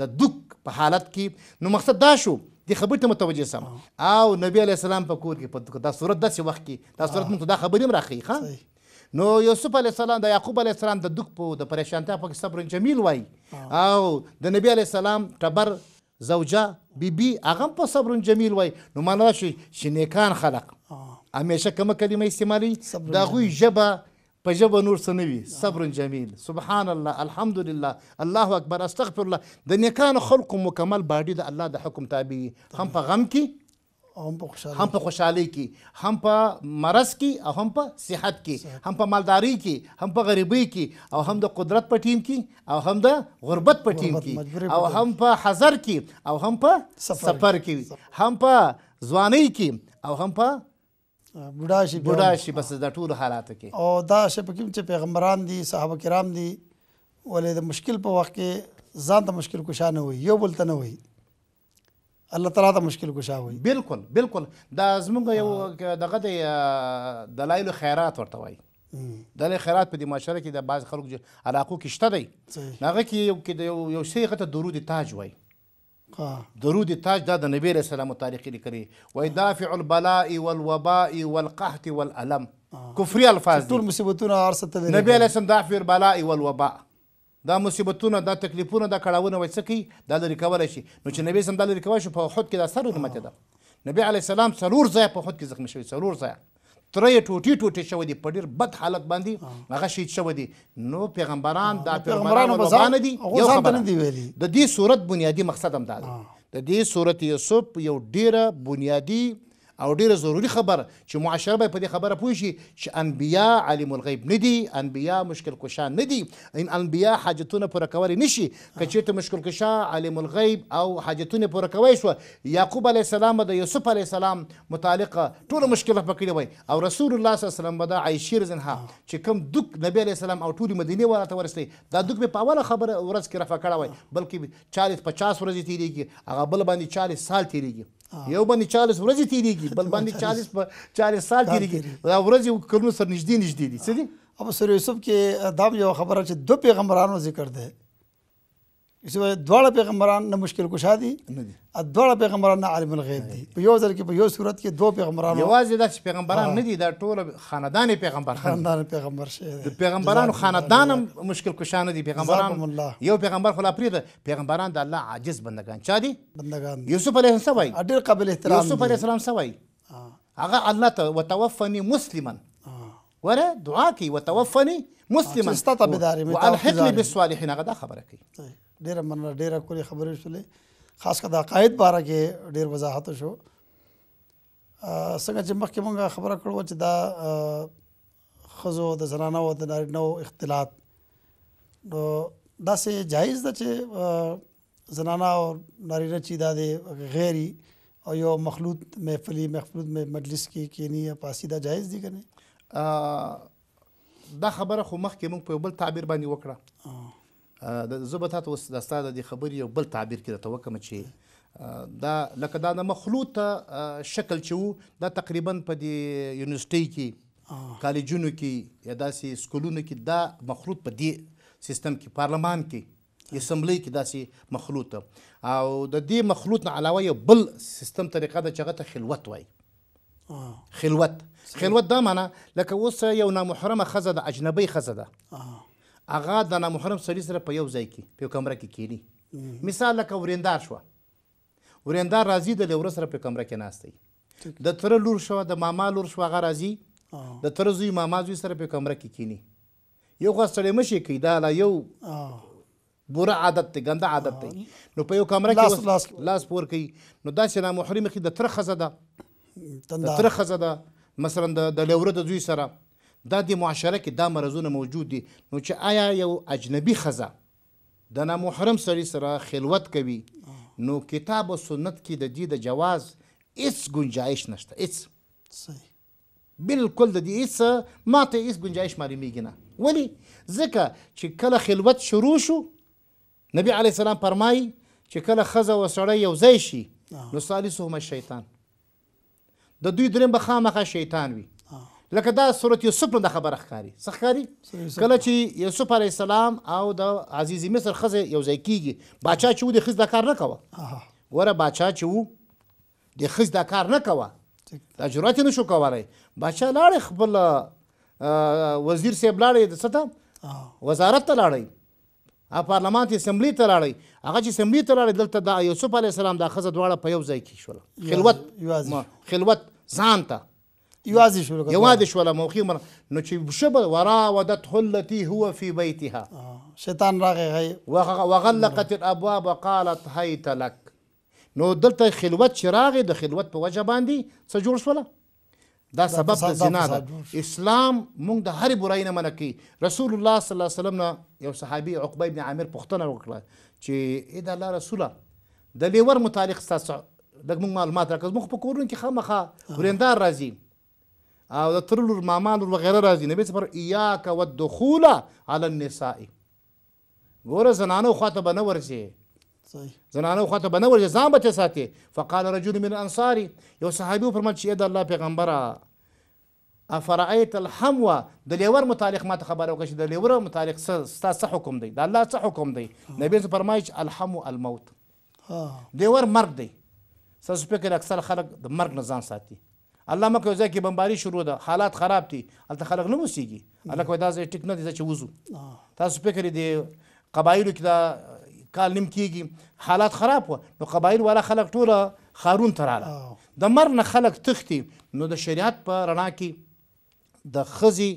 د دوک په حالت کې نو مقصد دا شو د خبرې ته متوجه سم او نبی علی السلام په کور کې په دا صورت داسې وخت کې دا صورت موږ دا خبرې هم راخی ښه نو یوسف علی السلام د یعقوب علی السلام د دوک په د پریشانتیا په صبر جمیل وای او د نبی علی السلام ټبر زوجه، بي بي، هغه هم په صبر جميل وايي، نو مانا دا شوه چې نېکان خلک همېشه کومه کلمه
استعمالوي؟
د هغوی ژبه په ژبه نور څه نه وي، صبر جميل، سبحان الله، الحمد لله، الله اکبر، استغفر الله، د نېکانو خلکو مکمل باډي د الله د حکم تابع وي، هم په غم کې،
هم په خوشحالۍ
هم په خوشحالۍ کې هم په مرض کې او هم په صحت کې هم په مالدارۍ کې هم په غریبۍ کې او هم د قدرت په ټیم کې او هم د غربت په ټیم کې او هم په حضر کې او هم په
سفر
کې هم په ځوانۍ کې او هم په
بوډا شي
بوډا شي بس د ټول حالاتو کې
او دا شي په کوم چې پیغمبران دي صحابه کرام دي ولې د مشکل په وخت کې ځان ته مشکل کوشا نه وي یو بل ته نه وي الله تعالی ته مشکل کوشا وي
بالکل بالکل دا زمونږ یو دغه د دلایل خیرات ورته وایي د خیرات په دې معاشره کې د بعض خلکو علاقو کې شته دی هغه کې یو کې یو یو شی غته درود تاج وایي
قا.
درود تاج دا د نبی علیه السلام تاریخ لیکلی وایی دافع البلاء والوباء والقحط والالم کفری الفاظ
دی
ټول
مصیبتونه هر څه ته ویل
نبی علیه السلام دافع البلاء والوباء دا مصیبتونه دا تکلیفونه دا کړاونه وای څه کوي دا لري کولای شي نو چې نبی سم دا لري کولای شو په احد کې دا سره ماته ده نبی علیه السلام څلور ځای په احد کې زخمی شوی څلور ځای تره یې ټوټې ټوټې شوی دی په ډیر بد حالت باندې هغه شهید شوی دی نو پیغمبران دا پیغمبران
او بابا
نه دي یو خبره د دې صورت بنیادی مقصد هم دا دی د دې صورت یوسف یو ډیره بنیادی او ډیره ضروری خبر چې معاشره به په دې خبره پوه شي چې انبیا عالم الغیب نه دي انبیا مشکل کشا نه دي ان انبیا حاجتونه پوره کولی نشي که چیرته مشکل کشا عالم الغیب او حاجتونه پوره کوی شو يعقوب عليه السلام به د يوسف عليه السلام متعلق ټول مشکلات په کړي وای او رسول الله صلی الله عليه وسلم به د عائشې رضي عنها چې کوم دوک نبي عليه السلام او ټولي مدينې والا ته ورسي دا دوک به په اوله خبره ورځ کې رفع کړه وای بلکې 40 50 ورځې تیریږي هغه بل باندې 40 سال تیریږي یو باندې 40 ورځې تیریږي بل باندې 40 په 40 سال تیریږي دا ورځې کلونو سره نږدې نږدې دي څه دي
ابو سر یوسف کې دا یو خبره چې دو پیغمبرانو ذکر ده چې دواړه پیغمبران نه مشکل کشا دي
نه دي
دواړه پیغمبران نه عالم الغیب دي په یو ځل کې په یو صورت کې دوه پیغمبران
یوازې دا چې پیغمبران نه دي دا ټول خاندان پیغمبر
خاندان پیغمبر شي
د پیغمبرانو خاندان هم مشکل کشا نه
دي
پیغمبران یو پیغمبر خلا پرې ده پیغمبران د الله عاجز بندگان چا دي
بندگان
یوسف علیه السلام وای
ډېر قابل احترام
یوسف علیه السلام سوای هغه الله ته وتوفنی
مسلمان
وره دعا کوي وتوفني مسلما
ستا ته بداري مې
والحقني بالصالحين هغه دا خبره کوي
ډیره مننه ډیره کولې خبرې شولې خاص کر د عقاید باره کې ډیر وضاحت شو څنګه چې مخکې مونږه خبره کړو چې دا خزو د زنانه او د نارینه اختلاط نو دا سه جایز ده چې زنانه او نارینه چې دا دی غیري او یو مخلوط محفلی مخلوط مجلس کې کینی یا پاسی دا جایز دي کنه
دا خبره خو مخکې موږ په بل تعبیر باندې وکړه د زبه تاسو اوس د استاد د خبرې یو بل تعبیر کې راته وکم چې دا لکه دا د مخلوط شکل چې وو دا تقریبا په دې یونیورسيټي کې کالجونو کې یا داسې سکولونو کې دا مخلوط په دې سیستم کې پارلمان کې اسمبلۍ کې داسې مخلوط او د دې مخلوط نه علاوه یو بل سیستم طریقه ده چې هغه ته خلوت وایي خلوت خلوت دا معنا لکه اوس یو نامحرمه ښځه ده اجنبۍ ښځه ده هغه د نامحرم سړي سره په یو ځای کې په یو کمره کې کینی مثال لکه وریندار شوه وریندار راځي د لیوره سره په کمره کې ناست دی د تره لور شوه د ماما لور شوه هغه راځي د تره زوی ماما زوی سره په کمره کې کینی یو خو ستړی مشي کوي دا لا یو بوره عادت دی ګنده عادت دی نو په یو کمره کې
لاس
لاس پور کوي نو دا چې نامحرمه کې د تره ښځه ده د تره ښځه ده مثلا د د لوره د دوی سره دا د معاشره کې دا مرزونه موجود دي نو چې آیا یو اجنبي خزه د نامحرم سړي سره خلوت کوي نو کتاب او سنت کې د دې د جواز هیڅ گنجائش نشته هیڅ
صحیح
بلکل ددی هیڅ ماته هیڅ ګنجایش معلومیږی نه ولی ځکه چی کله خلوت شروع شو نبی علی السلام فرمایی چی کله خزه او سړی یو ځای شي نو ثالثهما الشیطان د دوی دریم به خامخا شیطان وي لکه دا صورت یوسف نه د خبره ښکاری څه ښکاری کله چې یوسف علی السلام او د عزیز مصر خزه یو ځای کیږي باچا چې و د خزه کار نه کوه وره باچا چې و دې ښځې دا کار نه کوه دا جرأت یې نه شو کولی باچا لاړی خپل وزیر صاحب لاړی د څه ته وزارت ته لاړی پارلمان ته اسمبلی ته لاړی هغه چې اسمبلی ته لاړی دلته د یوسف علی السلام د ښځه دواړه په یو ځای کې شول خلوت خلوت ځان ته
یوازې شول
یوازې شول موقع مر نو چې شبل ورا ودت حلتی هو فی
بیتها شیطان راغی
غی وغلقت الابواب وقالت هیت لك نو دلته خلوت چې راغی د خلوت په وجه باندې څه جوړ سوله دا سبب د زنا ده اسلام مونږ د هر برای نه منع کوي رسول الله صلی الله علیه وسلم نه یو صحابي عقبه ابن عامر پوښتنه وکړه چې اې د الله رسوله د لیور متعلق ستاسو لږ مونږ معلومات راکړه زموږ په کورونو کې خامخا ورېندار راځي او د ترلور مامالور وغیره راځي نبی صلی الله علیه وسلم ایاک والدخول علی النساء ګوره زنانو خواته به نه
ورځې
زنانو خواته به نه ورځې ځان به ترې ساتې فقال رجل من الانصار یو صحابي وفرمل چې ای د الله پیغمبره افرأیت الحمو د لیور متعلق ماته خبره وکړه چې د لیور متعلق ستا څه حکم دی د الله څه حکم دی نبی څه فرمایي چې الحمو الموت ډیور مرګ دی ستاسو فکر اکثر خلک د مرګ نه ځان ساتي الله مکه یو ځای کې بمباري شروع ده حالات خراب دي هلته خلک نه اوسېږي هلک وایي دا ځای ټیک نه دی ځکه چې وځو تاسو فکر دی قبایلو کې دا کال نیم کېږي حالات خراب وه نو قبایل والا خلک ټوله ښارون ته
راغله
د مر نه خلک تښتي نو د شریعت په رڼا کې د ښځي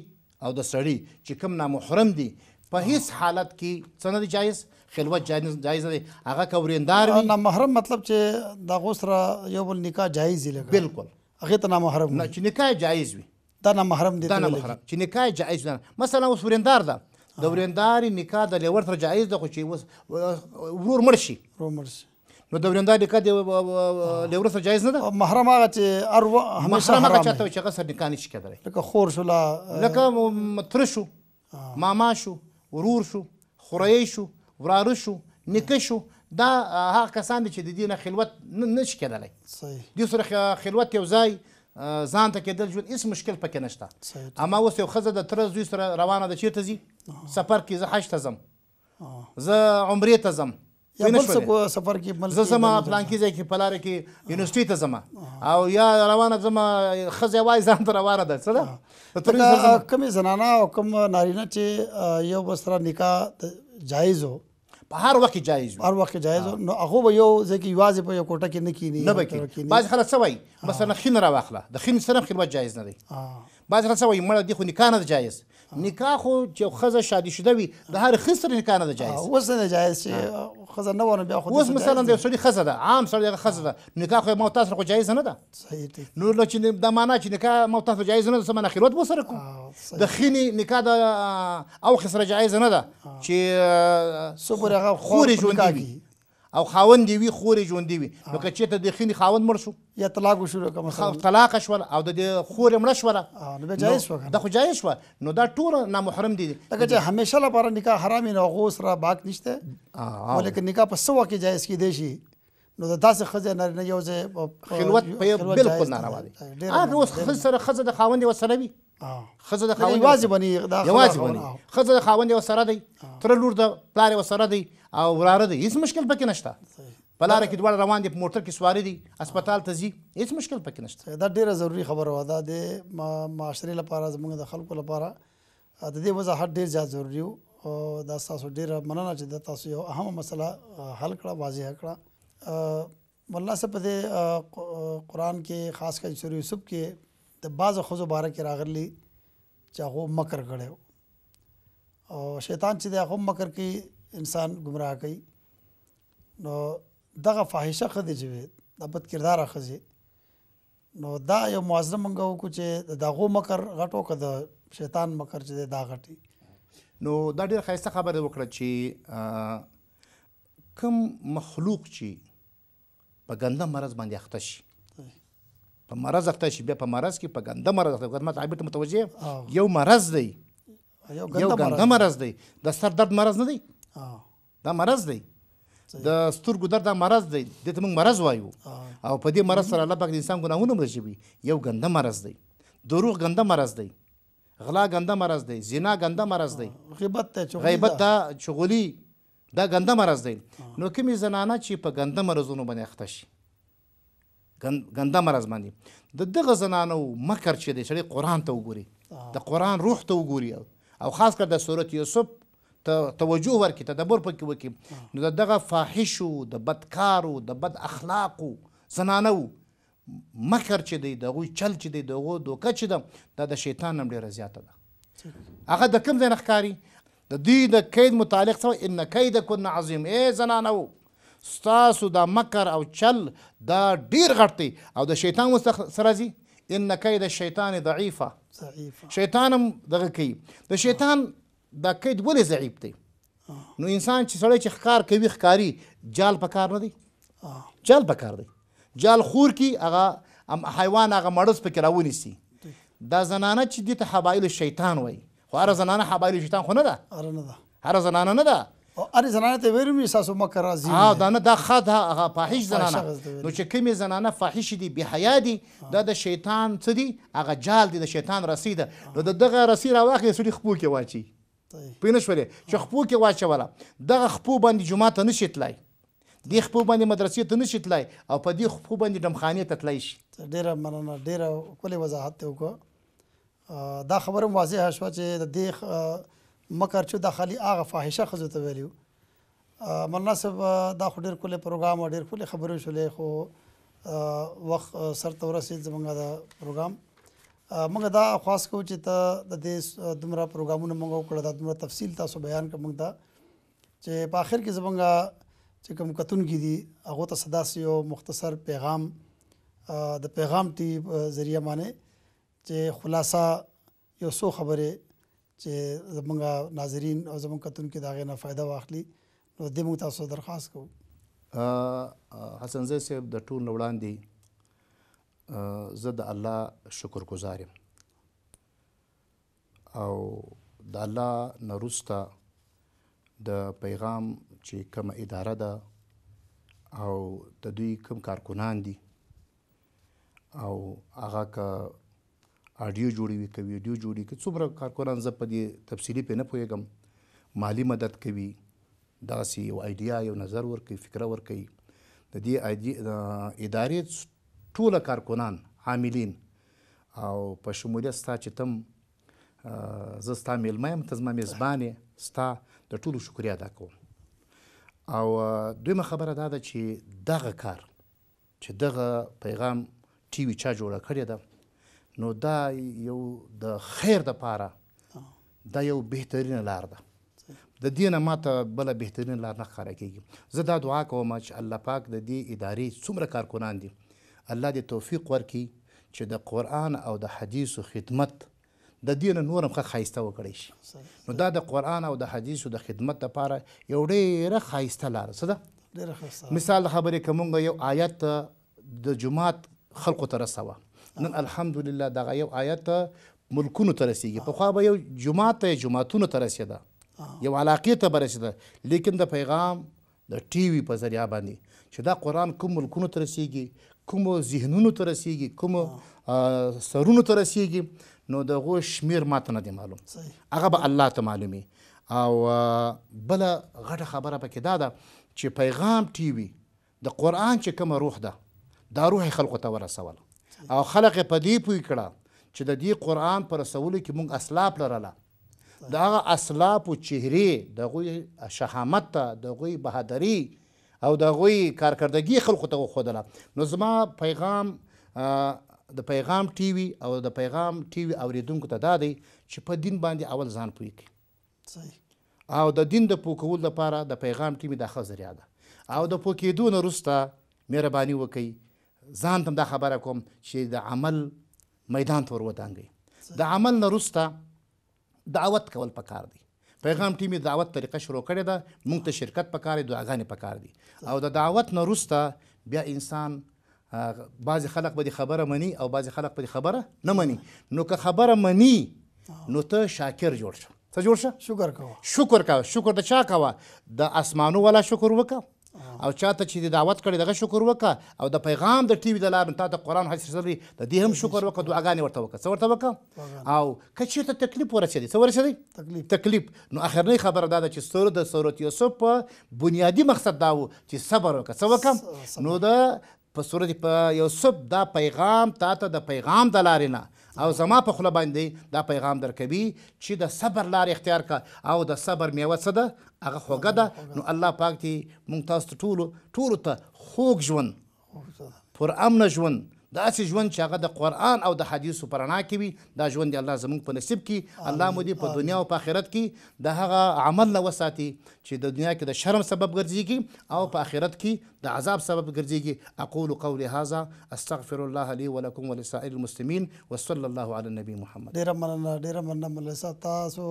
او د سړي چي کوم نامحرم دي په هیڅ حالت کې څه نه دی جایز خلوت جایز جایز دی هغه که وریندار وي
نامحرم مطلب چې د هغو سره یو بل نکاح جایز دی لکه
بالکل
هغې ته نامحرم
نه چې نکاح جایز وي
دا نامحرم دی
دا نامحرم چې نکاح جایز نه مثلا اوس وریندار ده د وریندارې نکاح د لیور سره جایز ده خو چې اوس ورور مړ شي
ورور مړ شي
نو د ورندا نکاح دی له ورسره جایز نه ده
محرم هغه چې ار همیشه
محرم هغه چاته چې هغه سره نکاح نشي کېدلی
لکه خور شو
لا لکه تر شو ماما شو ورور شو خورای شو وراره شو نکه شو دا هغه کسان دي چې د دې نه خلوت نه شي کېدلی
صحیح
دې سره خلوت یو ځای ځان ته کېدل ژوند هیڅ مشکل پکې نشته اما اوس یو ښځه د تره زوی سره روانه ده چیرته ځي سفر کې زه حج ته ځم زه عمرې ته ځم
یا بل څه کو سفر کې ملک
زه زما پلان کې ځای کې پلار کې یونیورسيټي ته زما او یا روانه زما خزه وای ځان ته روانه ده څه ده
کوم زنانه او کوم نارینه چې یو بسره نکاح جایز وو
په هر وخت جایز وي
هر وخت جایز نو هغه به یو ځکه یوازې په یو کوټه کې نه کینی
نه بکی باز خلک سوي مثلا خین را واخله د خین سره خدمت جایز نه دی بعضې خلک څه وایي مړه دې خو نکاح نه ده جایز نکاح خو چې یو ښځه شادي شده وي د هر ښځې سره نکاح نه ده جایز
اوس نه ده جایز چې ښځه نه ونه بیا خو
اوس مثلا د یو سړي ښځه ده عام سړی هغه ښځه ده نکاح خو ما تاسو سره خو جایز نه ده
صحیح دی
نو نو چې دا معنا چې نکاح ما تاسو جایز نه ده څه معنا خلوت به سره کوو د خینې نکاح د او سره جایز نه ده چې
څو پورې هغه
خورې ژوندي وي او خاوند یې وي خور یې ژوندۍ وي نو که چېرته د دې ښینې خاوند مړ شو
یا طلاق وشو لکه
مثلا طلاق شوله او د دې خور یې مړه شوله
نو بیا جایز شو
دا خو جایز شو نو دا ټول نامحرم دي
لکه چې همیشه لپاره نکاح حرام نه غو سره باک نشته ولیکن نکاح په سو کې جایز کې دی شي نو د داسې خزه نه نه یو ځای
خلوت په بالکل ناروا دي هغه اوس خزه سره خزه د خاوند وسره وي خزه د خاوند
یوازې باندې
یوازې
باندې
خزه د خاوند یو سره دی تر لور د پلار یو سره دی او وراره دی هیڅ مشکل پکې نشته په لار کې دواړه روان دي په موټر کې سواري دي هسپتال ته ځي هیڅ مشکل پکې نشته
دا ډیره ضروری خبره وه دا د معاشري لپاره زموږ د خلکو لپاره د دې وضاحت ډیر زیات ضروری وو او دا تاسو ډیره مننه چې د تاسو یو اهمه مسله حل کړه واضح کړه مولانا صاحب په دې قران کې خاص کر سورې یوسف کې د بعض خزو باره کې راغلي چې هغه مکر کړي او شیطان چې د هغه مکر کوي انسان گمراه کوي نو دغه فاحشه خدي چې د بد کردار خزي نو دا یو موازنه مونږ وکړو چې د دغو مکر غټو که د شیطان مکر چې دا غټي
نو دا ډیر خایسته خبره وکړه چې کم مخلوق چې په ګنده مرض باندې اخته شي په مرض اخته شي بیا په مرض کې په ګنده مرض اخته ګرمه تعبیر ته متوجه یو مرض دی
یو ګنده
مرض دی د سر درد مرض نه دی دا مرض دی د سترګو درد دا مرض دی دې ته موږ مرض وایو او په دې مرض سره الله پاک د انسان ګناهونه مړه شوي یو ګنده مرض دی دروغ ګنده مرض دی غلا ګنده مرض دی زنا ګنده مرض دی
غیبت ته چغلی
غیبت دا چغلی دا ګنده مرض دی نو کومې زنانه چې په ګنده مرضونو باندې اخته شي ګنده مرز باندې د دغه زنانو مکر چې دی سړی قرآن ته وګوري د قرآن روح ته وګوري او خاص کر د صورت یوسف ته توجه ورکړي تدبر پکې وکړي نو د دغه فاحشو د بدکارو د بد اخلاقو زنانو مکر چې دی د هغوی چل چې دی د هغو دوکه چې ده دا د شیطان هم ډېره زیاته ده هغه د کوم ځای نه ښکاري د دوی د کيد متعلق څه وايي؟ ان کيدکن عظيم، اې زنانو! ستاسو دا مکر او چل دا ډېر غټ دی او د شيطان ورڅخه څه راځي؟ ان کيد الشيطان
ضعيف،
شيطان هم دغه کوي. د شيطان دا کيد ولې ضعيف دی؟ نو انسان چې سړی چې ښکار کوي ښکاري جال په کار نه دی؟ جال په کار دی. جال خور کی هغه حیوان هغه مړز پکې راونیسي. دا زنانه چې دې ته حبایل شیطان وایي خو هره زنانه حبایل شیطان خو نه ده
هره نه ده
هره زنانه نه ده
او هر زنانه ته ویرم یې ساسو مکه راځي
ها دا نه دا خد هغه فاحش زنانه نو چې کومې زنانه فاحش دي بی حیا دي دا د شیطان څه دي هغه جال دي د شیطان رسی ده نو د دغه رسی راواخلې سړي خپو کې واچي پوه نه شولې چې خپو کې واچوله دغه خپو باندې جمعه ته نشي تلای دې خپو باندې مدرسې ته نشي تلای او په دې خپو باندې ډمخانې ته تلای شي
ډېره مننه ډېره ښکلې وضاحت دی وکړه دا خبره هم واضحه شوه چې د دې مکر چې دا خالي هغه فاحشه ښځو ته ویلي مولانا صاحب دا خو ډېر ښکلی پروګرام او ډېر ښکلې خبرې شولې خو وخت سر ته ورسېد زمونږ د پروګرام موږ دا خواست کوو چې ته د دې دومره پروګرامونه موږ وکړه دا دومره تفصیل تاسو بیان کړه موږ ته چې په آخر کې زمونږ چې کوم کتونکي دي هغو ته څه داسې یو مختصر پیغام د پیغام ټي ذریعه باندې چې خلاصه یو څو خبرې چې زمونږ ناظرین او زمونږ کتونکي د هغې نه فایده واخلي نو دې موږ تاسو درخواست کوو
حسن زی صاحب د ټول نه وړاندې زه د الله شکر گزار یم او د الله نه وروسته د پیغام چې کومه اداره ده او د دوی کوم کارکنان دي او هغه که آډیو جوړې وي که ویډیو جوړې که څومره کارکنان زه په دې تفصیلي پې نه پوهېږم مالی مدد کوي دغسې یو آیډیا یو نظر ورکوي فکره ورکوي د دې ادارې ټوله کارکنان عاملین او په شمولیت ستا چې تم زه ستا میلمه یم ته زما میزبان یې ستا د ټولو شکریا ادا کوم او دویمه خبره دا ده چې دغه کار چې دغه پیغام ټي وي چا جوړه کړې ده نو دا یو د خیر د پاره دا یو بهترینه لار ده د دې نه ماته بله بهترینه لار نه ښکاره کېږي زه دا دعا کوم چې الله پاک د دې ادارې څومره کارکنان دي الله دې توفیق ورکړي چې د قرآن او د حدیثو خدمت د دې نه نور هم ښه ښایسته وکړی شي نو دا د قرآن او د حدیثو د خدمت لپاره یو ډېره ښایسته لاره څه ده مثال د خبرې که مونږ یو آیت د جماعت خلکو ته رسوه نن الحمدلله دغه یو آیت ملکونو ته رسیږي پخوا به یو جماعت ته جماعتونو ته رسېده یو علاقې ته به رسېده لیکن د پیغام د ټي وي په ذريعه باندې چې دا قرآن کوم ملکونو ته رسېږي کومو ذهنونو ته رسېږي کومو سرونو ته رسېږي نو د هغو شمېر ما ته نه دی معلوم هغه به الله ته معلومي او بله غټه خبره پکې دا ده چې پیغام ټي وي د قرآن چې کومه روح ده دا روح خلکو ته ورسول او خلک په دې پوه کړه چې د دې قرآن پر رسولو کې موږ اسلاف لرله د هغه اسلافو چهرې، د هغوی شهامت، د هغوی بهادري او د هغوی کارکردګي خلکو ته وښودله. نو زما پیغام د پیغام ټي وي او د پیغام ټي وي اورېدونکو ته دا دی چې په دین باندې اول ځان پوه کړي. او د دین د پوه کولو لپاره د پیغام ټي وي دا ښه ذریعه ده. او د پوه کېدو نه وروسته مهرباني وکړئ ځان ته هم دا خبره کوم چې د عمل میدان ته ور ودانګی د عمل نه روسته دعوت کول پکار دی پیغام ټیم دعوت طریقه شروع کړی ده مونږ ته شرکت پکار دی دعاګانې پکار دی او د دعوت نه روسته بیا انسان بعضی خلک به خبره مني او بعضی خلک به خبره نه مني نو که خبره مني نو ته شاکر جوړ شه څه جوړ شه
شکر کوه
شکر کوه شکر د چا کوه د اسمانو والا شکر وکړه او چاته چې دعوت کړي دغه شکر وکړه او د پیغام د ټي وي د لارې تا ته قرآن حدیث رسولی د دې هم شکر وکړه دعاګانې ورته وکړه څه ورته وکړه او که چېرته تکلیف ورسېدی څه ورسېدی
تکلیف
تکلیف نو اخرنۍ خبره دا ده چې سور د سورت یوسف په بنیادي مقصد دا و چې صبر وکړه څه وکړه نو د په سوره دی په یوسف دا پیغام تا ته د پیغام د لارې نه او زما په خوله باندې دی دا پیغام درکوي چې د صبر لار اختیار کا او د صبر میوه څه ده هغه خوږه ده نو الله پاک دی مونږ تاسو ته ټولو ټولو ته خوږ ژوند پر امن ژوند داسې ژوند چې هغه د قرآن او د حدیثو په رڼا کې وي دا ژوند دی الله زموږ په نصیب کې الله مو دې په دنیا او په آخرت کې د هغه عمل نه وساتي چې د دنیا کې د شرم سبب ګرځېږي او په آخرت کې د عذاب سبب ګرځيږي اقول قولي هذا استغفر الله لي ولکم ولسائر المسلمين وصلي الله علی النبي محمد.
ډېره مننه ډېره مننه مولوي صاحب تاسو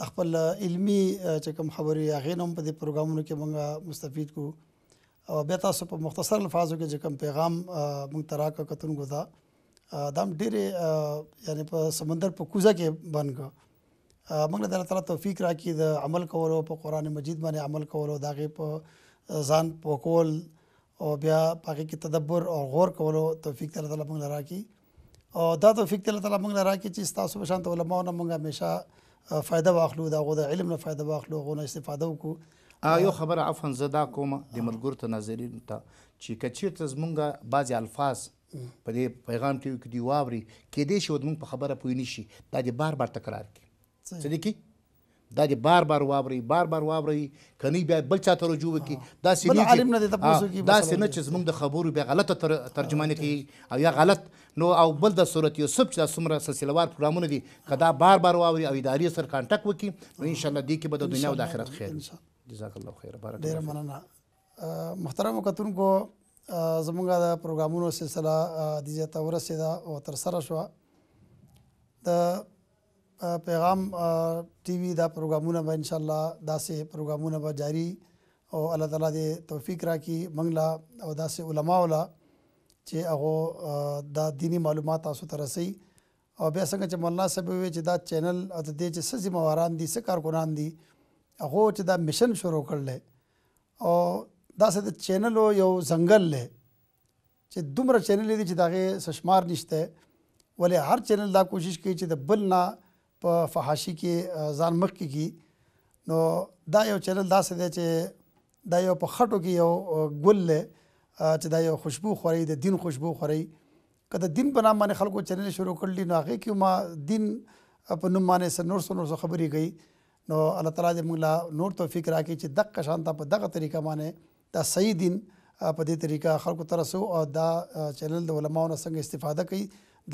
د خپل علمي چې کوم خبرې وي هغې نه هم په دې پروګرامونو کې موږ مستفید کړو او بیا تاسو په مختصر الفاظو کې چې کوم پیغام موږ ته راکړ کتونکو ته دا هم ډېرې یعنې په سمندر په کوزه کې بند کړ موږ له الله تعالی توفیق راکړي د عمل کولو په قران مجید باندې عمل کولو دا غي په ځان پوکول او بیا پاګه کې تدبر او غور کولو توفیق الله تعالی موږ راکړي او دا توفیق الله تعالی موږ راکړي چې تاسو په شان علماء نه موږ همیشه فائدہ واخلو دا غو د علم نه فائدہ واخلو غو نه استفاده وکړو
یو خبره عفوا زه دا کوم د ملګرو ته ناظرین ته چې کچیرته زمونږ بعضې الفاظ په دې پیغام کې کې دی واوري کې دې شو موږ په خبره پوي نشي دا دې بار بار تکرار کی څه دې کی دا دې بار بار واوري بار بار واوري کني بیا بل چا ته رجوع وکي دا
سینې عالم نه دې تاسو کې
دا
سینې
چې زموږ د خبرو بیا غلطه تر ترجمه نه کوي او یا غلط نو او بل د صورت یوسف چې د سمره سلسله وار پروګرامونه دي کدا بار بار واوري او اداري سر کانټاکټ وکي نو ان شاء الله دې کې به د دنیا او د آخرت خیر جزاک الله خیر بارک
ډیر مننه محترم کتونکو زمونږ د پروګرامونو سلسله د ځای ته ورسېده او تر سره شوه د پیغام ټي وي دا پروګرامونه به ان شاء الله داسې پروګرامونه به جاری او الله تعالی دې توفیق راکړي موږ له او داسې علماو له چې هغه دا دینی معلومات تاسو ته رسي او بیا څنګه چې مولانا صاحب وی چې دا چینل او د دې چې څه ذمہ واران دي څه کارکنان دي هغه چې دا مشن شروع کړل او داسې د چینلو یو ځنګل دی چې دومره چینلې دي چې د هغې څه شمار نشته ولې هر چینل دا کوشش کوي چې د بل نه په فحاشي کې ځان مخکې کړي نو دا یو چینل داسې دی چې دا یو په خټو کې یو ګل دی چې دا یو خوشبو خوري د دین خوشبو خوري که د دین په نام باندې خلکو چینل شروع کړل نو هغې کې ما دین په نوم باندې سر نور سر نور خبرې کوي نو الله تعالی دې موږ لا نور توفیق راکړي چې دغه شان ته په دغه طریقه باندې دا صحیح دین په دې طریقه خلکو ته رسو او دا چینل د علماو نه څنګه استفاده کوي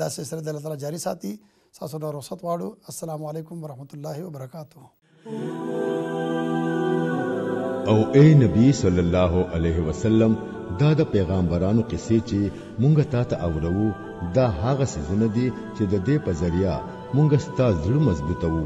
دا سلسله د الله تعالی جاري ساتي تاسو نه رخصت واړو السلام علیکم ورحمت الله وبرکاته
او اے نبی صلی الله علیه وسلم دا د پیغمبرانو قصې چې مونږ تا ته اورو دا هغه سيزونه دي چې د دې په ذریعہ مونږ ستاسو زړه مضبوطوو